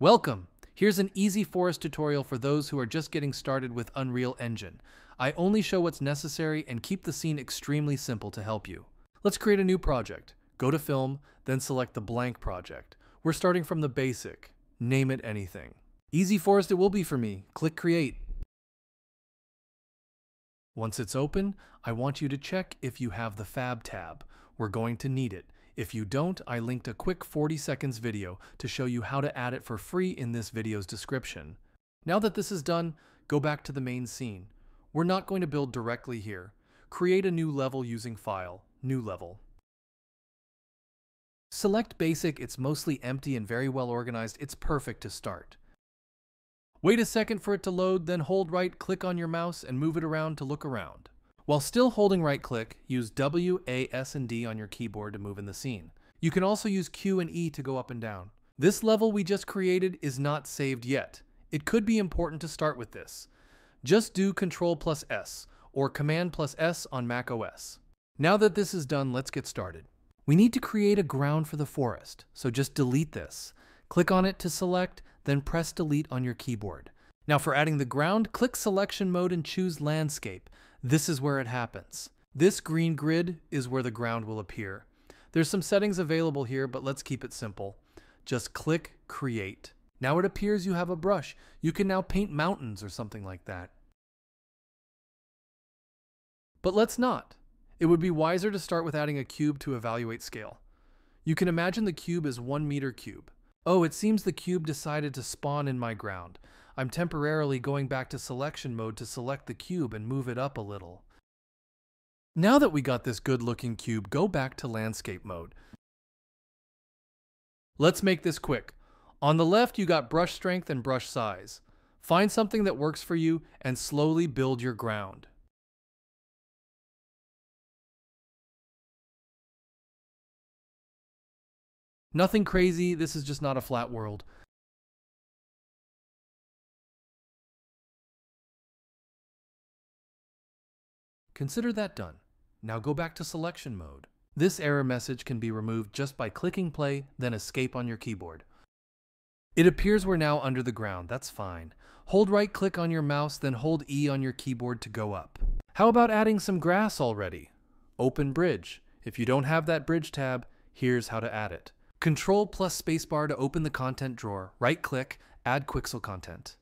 Welcome! Here's an easy forest tutorial for those who are just getting started with Unreal Engine. I only show what's necessary and keep the scene extremely simple to help you. Let's create a new project. Go to Film, then select the blank project. We're starting from the basic. Name it anything. Easy forest it will be for me. Click Create. Once it's open, I want you to check if you have the Fab tab. We're going to need it. If you don't, I linked a quick 40 seconds video to show you how to add it for free in this video's description. Now that this is done, go back to the main scene. We're not going to build directly here. Create a new level using File, New Level. Select Basic, it's mostly empty and very well organized, it's perfect to start. Wait a second for it to load, then hold right click on your mouse and move it around to look around. While still holding right click, use W, A, S, and D on your keyboard to move in the scene. You can also use Q and E to go up and down. This level we just created is not saved yet. It could be important to start with this. Just do Control plus S or Command plus S on Mac OS. Now that this is done, let's get started. We need to create a ground for the forest, so just delete this. Click on it to select, then press delete on your keyboard. Now for adding the ground, click selection mode and choose landscape. This is where it happens. This green grid is where the ground will appear. There's some settings available here, but let's keep it simple. Just click Create. Now it appears you have a brush. You can now paint mountains or something like that. But let's not. It would be wiser to start with adding a cube to evaluate scale. You can imagine the cube as one meter cube. Oh, it seems the cube decided to spawn in my ground. I'm temporarily going back to selection mode to select the cube and move it up a little. Now that we got this good looking cube, go back to landscape mode. Let's make this quick. On the left, you got brush strength and brush size. Find something that works for you and slowly build your ground. Nothing crazy, this is just not a flat world. Consider that done. Now go back to selection mode. This error message can be removed just by clicking play, then escape on your keyboard. It appears we're now under the ground, that's fine. Hold right click on your mouse, then hold E on your keyboard to go up. How about adding some grass already? Open bridge. If you don't have that bridge tab, here's how to add it. Control plus spacebar to open the content drawer. Right click, add Quixel content.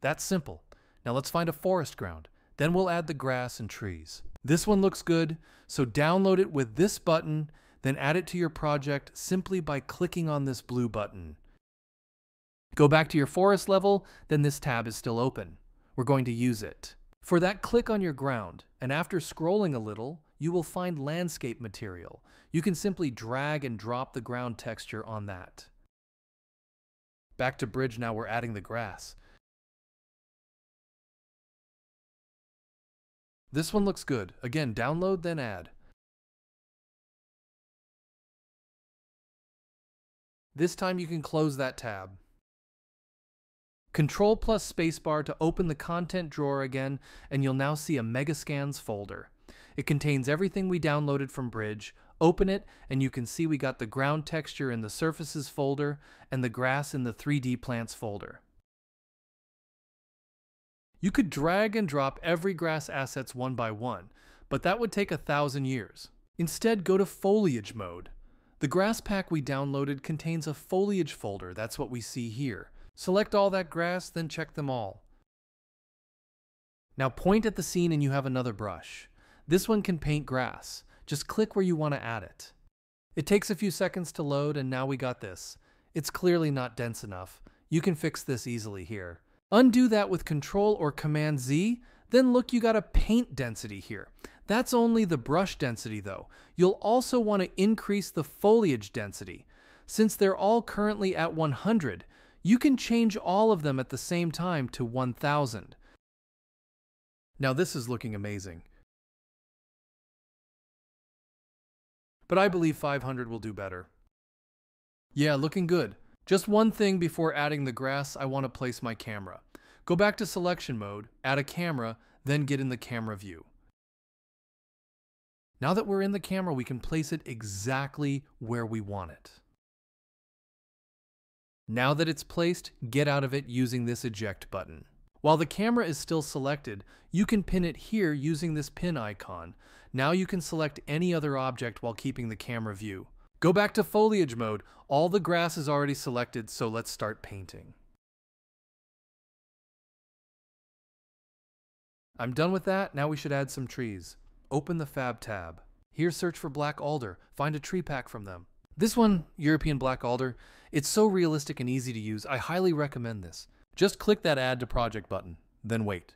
That's simple. Now let's find a forest ground. Then we'll add the grass and trees. This one looks good, so download it with this button, then add it to your project simply by clicking on this blue button. Go back to your forest level, then this tab is still open. We're going to use it. For that, click on your ground, and after scrolling a little, you will find landscape material. You can simply drag and drop the ground texture on that. Back to bridge now we're adding the grass. This one looks good. Again, download, then add. This time you can close that tab. Control plus spacebar to open the content drawer again, and you'll now see a Megascans folder. It contains everything we downloaded from Bridge. Open it, and you can see we got the ground texture in the surfaces folder and the grass in the 3D plants folder. You could drag and drop every grass assets one by one, but that would take a thousand years. Instead, go to foliage mode. The grass pack we downloaded contains a foliage folder, that's what we see here. Select all that grass, then check them all. Now point at the scene and you have another brush. This one can paint grass. Just click where you want to add it. It takes a few seconds to load and now we got this. It's clearly not dense enough. You can fix this easily here. Undo that with Control or Command Z, then look you got a paint density here. That's only the brush density though. You'll also want to increase the foliage density. Since they're all currently at 100, you can change all of them at the same time to 1000. Now this is looking amazing. But I believe 500 will do better. Yeah, looking good. Just one thing before adding the grass, I want to place my camera. Go back to selection mode, add a camera, then get in the camera view. Now that we're in the camera, we can place it exactly where we want it. Now that it's placed, get out of it using this eject button. While the camera is still selected, you can pin it here using this pin icon. Now you can select any other object while keeping the camera view. Go back to foliage mode. All the grass is already selected, so let's start painting. I'm done with that, now we should add some trees. Open the Fab tab. Here search for black alder, find a tree pack from them. This one, European black alder, it's so realistic and easy to use, I highly recommend this. Just click that Add to Project button, then wait.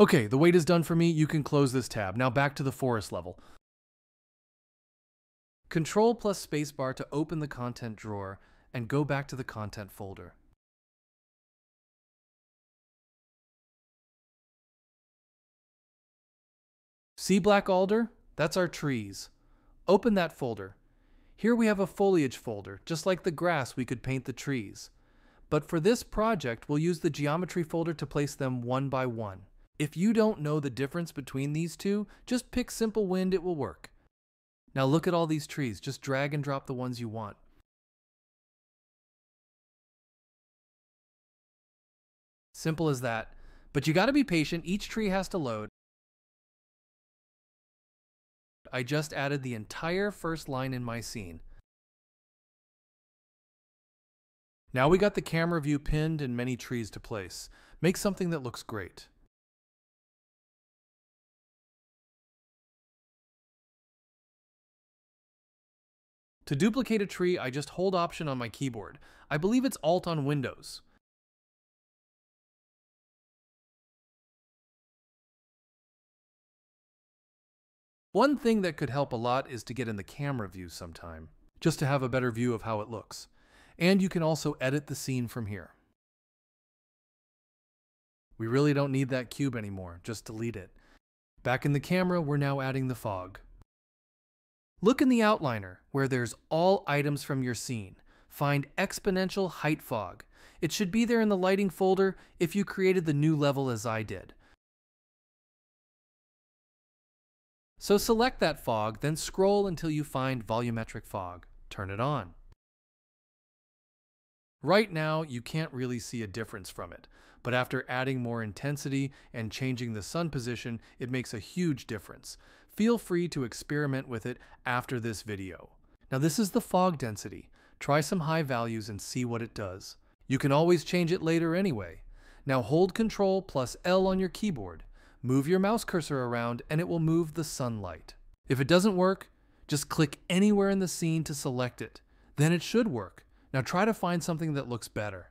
Okay, the wait is done for me, you can close this tab. Now back to the forest level. Control plus spacebar to open the content drawer and go back to the content folder. See black alder? That's our trees. Open that folder. Here we have a foliage folder, just like the grass we could paint the trees. But for this project, we'll use the geometry folder to place them one by one. If you don't know the difference between these two, just pick simple wind, it will work. Now look at all these trees, just drag and drop the ones you want. Simple as that. But you gotta be patient, each tree has to load. I just added the entire first line in my scene. Now we got the camera view pinned and many trees to place. Make something that looks great. To duplicate a tree, I just hold Option on my keyboard. I believe it's Alt on Windows. One thing that could help a lot is to get in the camera view sometime, just to have a better view of how it looks. And you can also edit the scene from here. We really don't need that cube anymore, just delete it. Back in the camera, we're now adding the fog. Look in the outliner, where there's all items from your scene. Find exponential height fog. It should be there in the lighting folder if you created the new level as I did. So select that fog, then scroll until you find volumetric fog. Turn it on. Right now, you can't really see a difference from it, but after adding more intensity and changing the sun position, it makes a huge difference. Feel free to experiment with it after this video. Now this is the fog density. Try some high values and see what it does. You can always change it later anyway. Now hold Ctrl plus L on your keyboard. Move your mouse cursor around and it will move the sunlight. If it doesn't work, just click anywhere in the scene to select it. Then it should work. Now try to find something that looks better.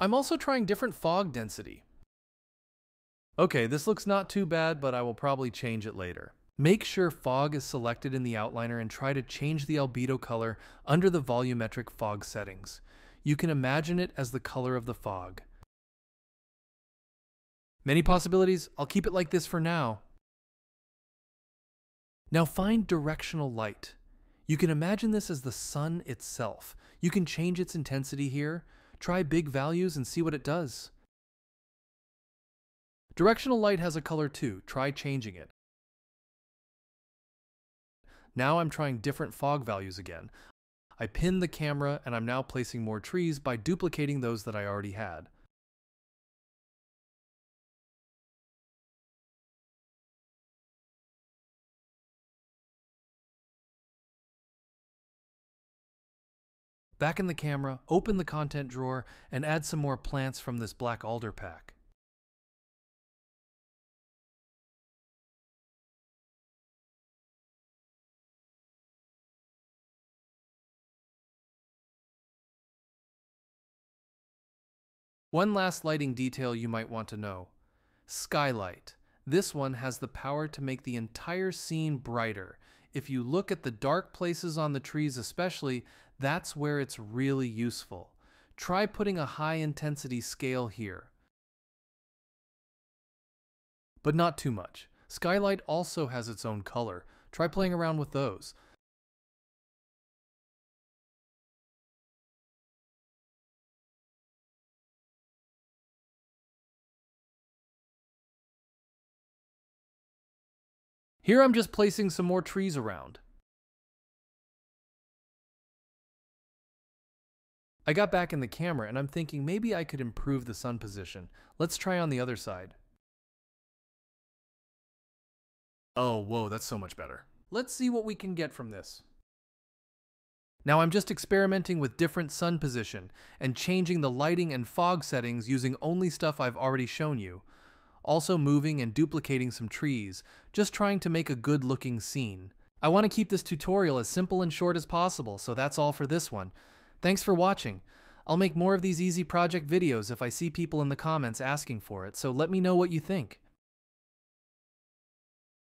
I'm also trying different fog density. Okay, this looks not too bad, but I will probably change it later. Make sure fog is selected in the outliner and try to change the albedo color under the volumetric fog settings you can imagine it as the color of the fog. Many possibilities, I'll keep it like this for now. Now find directional light. You can imagine this as the sun itself. You can change its intensity here, try big values and see what it does. Directional light has a color too, try changing it. Now I'm trying different fog values again. I pinned the camera and I'm now placing more trees by duplicating those that I already had. Back in the camera, open the content drawer and add some more plants from this black alder pack. One last lighting detail you might want to know. Skylight. This one has the power to make the entire scene brighter. If you look at the dark places on the trees especially, that's where it's really useful. Try putting a high intensity scale here. But not too much. Skylight also has its own color. Try playing around with those. Here I'm just placing some more trees around. I got back in the camera and I'm thinking maybe I could improve the sun position. Let's try on the other side. Oh, whoa, that's so much better. Let's see what we can get from this. Now I'm just experimenting with different sun position and changing the lighting and fog settings using only stuff I've already shown you. Also moving and duplicating some trees, just trying to make a good looking scene. I want to keep this tutorial as simple and short as possible, so that's all for this one. Thanks for watching. I'll make more of these easy project videos if I see people in the comments asking for it, so let me know what you think.